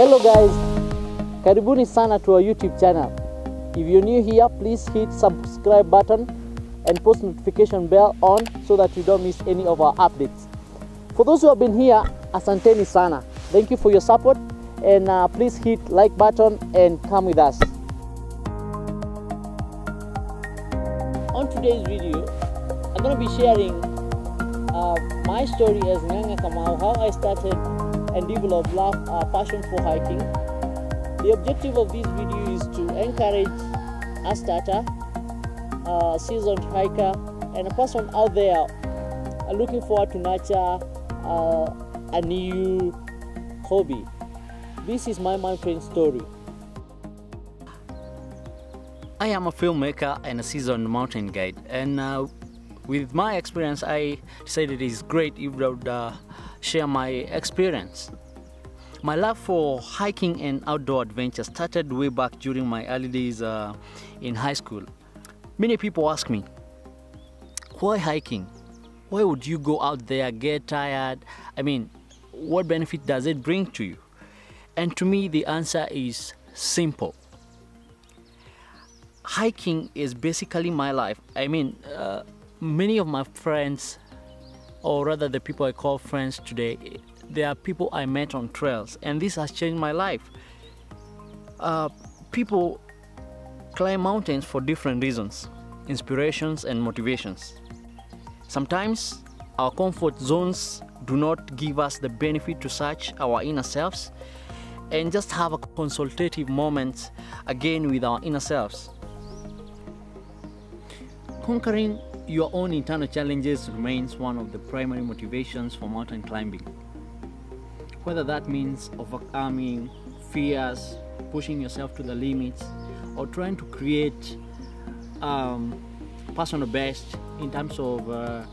Hello guys, karibuni sana to our YouTube channel. If you're new here, please hit subscribe button and post notification bell on so that you don't miss any of our updates. For those who have been here, asanteni sana. Thank you for your support and uh, please hit like button and come with us. On today's video, I'm going to be sharing uh, my story as Nganga Kamau, how I started and develop love, uh, passion for hiking. The objective of this video is to encourage a starter, a seasoned hiker, and a person out there uh, looking forward to nurture uh, a new hobby. This is my mountain story. I am a filmmaker and a seasoned mountain guide, and uh, with my experience, I decided it's great if I would uh, share my experience. My love for hiking and outdoor adventure started way back during my early days uh, in high school. Many people ask me, why hiking? Why would you go out there, get tired? I mean, what benefit does it bring to you? And to me, the answer is simple. Hiking is basically my life. I mean, uh, many of my friends, or rather the people I call friends today, they are people I met on trails, and this has changed my life. Uh, people climb mountains for different reasons, inspirations, and motivations. Sometimes our comfort zones do not give us the benefit to search our inner selves and just have a consultative moment again with our inner selves. Conquering your own internal challenges remains one of the primary motivations for mountain climbing. Whether that means overcoming fears, pushing yourself to the limits, or trying to create um, personal best in terms of uh,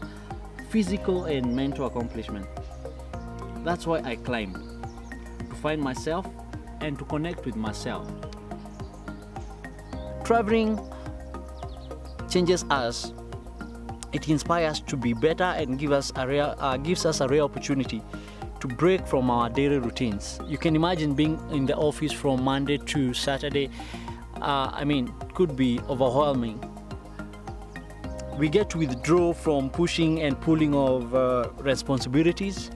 physical and mental accomplishment. That's why I climb to find myself and to connect with myself. Traveling changes us. It inspires to be better and give us a real, uh, gives us a real opportunity to break from our daily routines. You can imagine being in the office from Monday to Saturday. Uh, I mean, could be overwhelming. We get to withdraw from pushing and pulling of uh, responsibilities,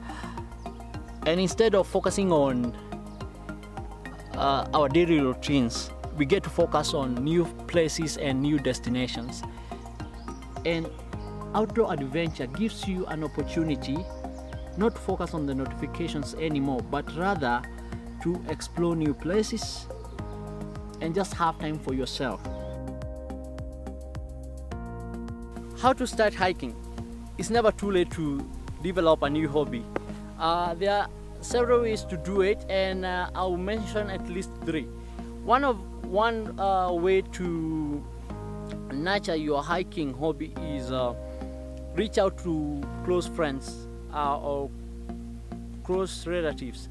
and instead of focusing on uh, our daily routines, we get to focus on new places and new destinations. And outdoor adventure gives you an opportunity not to focus on the notifications anymore, but rather to explore new places and just have time for yourself. How to start hiking? It's never too late to develop a new hobby. Uh, there are several ways to do it, and uh, I'll mention at least three. One of one uh, way to nurture your hiking hobby is uh, reach out to close friends uh, or close relatives.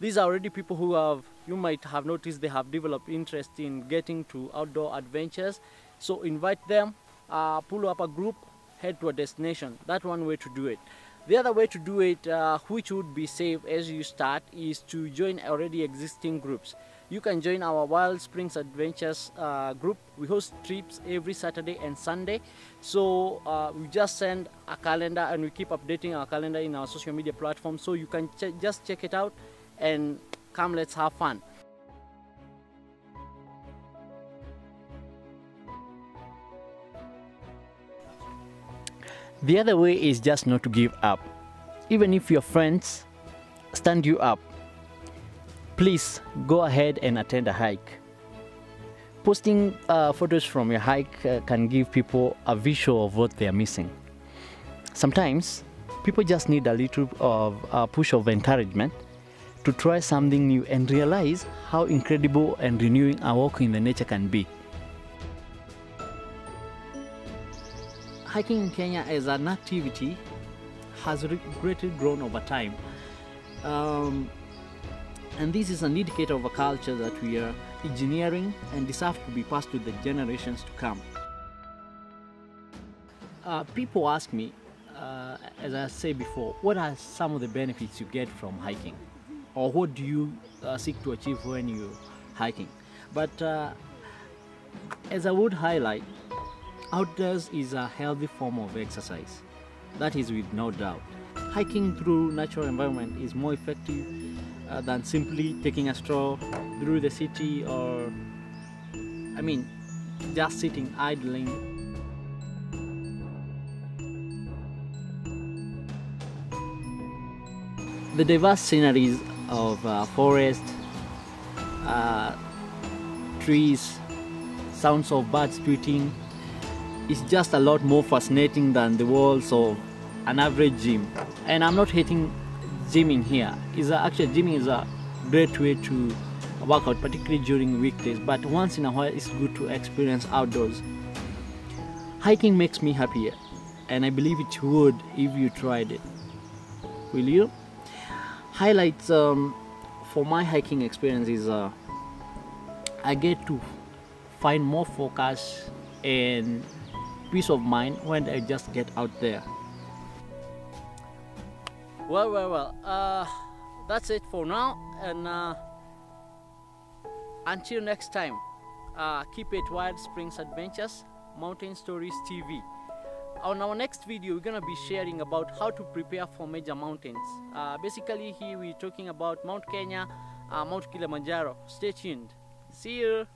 These are already people who have, you might have noticed they have developed interest in getting to outdoor adventures. So invite them, uh, pull up a group, head to a destination. That's one way to do it. The other way to do it, uh, which would be safe as you start, is to join already existing groups. You can join our Wild Springs Adventures uh, group. We host trips every Saturday and Sunday. So uh, we just send a calendar and we keep updating our calendar in our social media platform. So you can ch just check it out and come, let's have fun. The other way is just not to give up. Even if your friends stand you up, please go ahead and attend a hike. Posting uh, photos from your hike uh, can give people a visual of what they are missing. Sometimes people just need a little of a push of encouragement to try something new and realize how incredible and renewing a walk in the nature can be. Hiking in Kenya as an activity has greatly grown over time. Um, and this is an indicator of a culture that we are engineering and deserve to be passed to the generations to come. Uh, people ask me, uh, as I said before, what are some of the benefits you get from hiking? or what do you uh, seek to achieve when you're hiking. But uh, as I would highlight, outdoors is a healthy form of exercise. That is with no doubt. Hiking through natural environment is more effective uh, than simply taking a stroll through the city or, I mean, just sitting idling the diverse sceneries of uh, forest, uh, trees, sounds of birds tweeting is just a lot more fascinating than the walls of an average gym. And I'm not hating gymming here. Is actually gymming is a great way to work out, particularly during weekdays. But once in a while, it's good to experience outdoors. Hiking makes me happier, and I believe it would if you tried it. Will you? highlights um, for my hiking experience is uh, I get to find more focus and peace of mind when I just get out there. Well, well, well, uh, that's it for now, and uh, until next time, uh, keep it Wild Springs Adventures, Mountain Stories TV on our next video we're gonna be sharing about how to prepare for major mountains. Uh, basically here we're talking about Mount Kenya uh, Mount Kilimanjaro. Stay tuned. See you